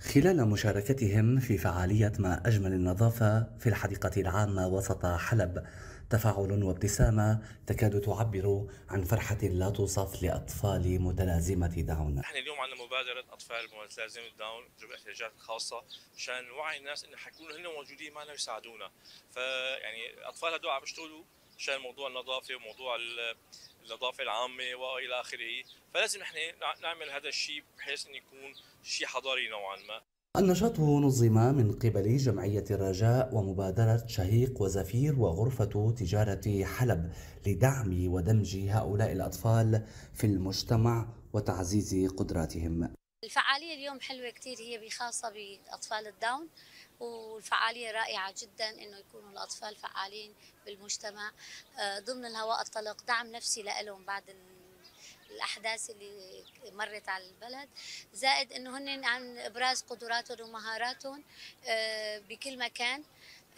خلال مشاركتهم في فعالية ما أجمل النظافة في الحديقة العامة وسط حلب تفاعل وابتسامة تكاد تعبر عن فرحة لا توصف لأطفال متلازمة داون. نحن اليوم عندنا مبادرة أطفال متلازمة داون ذوي الاحتياجات الخاصة عشان نوعي الناس إنه حيكونوا هن موجودين معنا يساعدونا. فيعني الأطفال هدول عم يشتغلوا عشان موضوع النظافة وموضوع النظافة العامة وإلى آخره. فلازم نحن نعمل هذا الشيء بحيث أن يكون شيء حضاري نوعا ما. النشاط نظم من قبل جمعية الرجاء ومبادرة شهيق وزفير وغرفة تجارة حلب لدعم ودمج هؤلاء الأطفال في المجتمع وتعزيز قدراتهم. الفعالية اليوم حلوة كتير هي خاصة بأطفال الداون والفعالية رائعة جدا إنه يكونوا الأطفال فعالين بالمجتمع آه، ضمن الهواء الطلق دعم نفسي لهم بعد الأحداث اللي مرت على البلد. زائد إنه هن عن إبراز قدراتهم ومهاراتهم آه، بكل مكان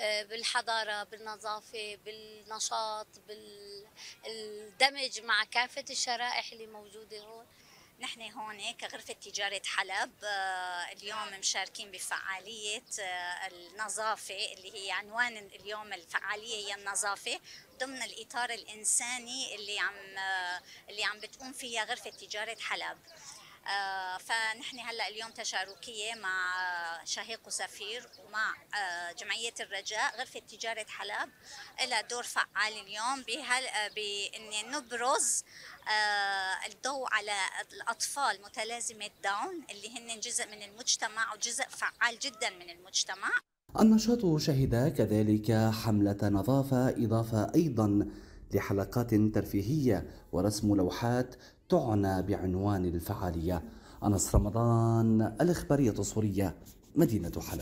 آه، بالحضارة بالنظافة بالنشاط بالدمج مع كافة الشرائح اللي موجودة هون. نحن هون كغرفة تجارة حلب آه، اليوم مشاركين بفعالية آه، النظافة اللي هي عنوان اليوم الفعالية هي النظافة. ضمن الإطار الإنساني اللي عم آه، اللي عم بتقوم فيها غرفة تجارة حلب. فنحن هلا اليوم تشاركية مع شهيق وسفير ومع آه، جمعية الرجاء غرفة تجارة حلب. لها دور فعال اليوم بإن نبرز آه، الضوء على الأطفال متلازمة داون اللي هن جزء من المجتمع وجزء فعال جدا من المجتمع. النشاط شهد كذلك حملة نظافة إضافة أيضا لحلقات ترفيهية ورسم لوحات تعنى بعنوان الفعالية. أنس رمضان الإخبارية الصورية مدينة حلب.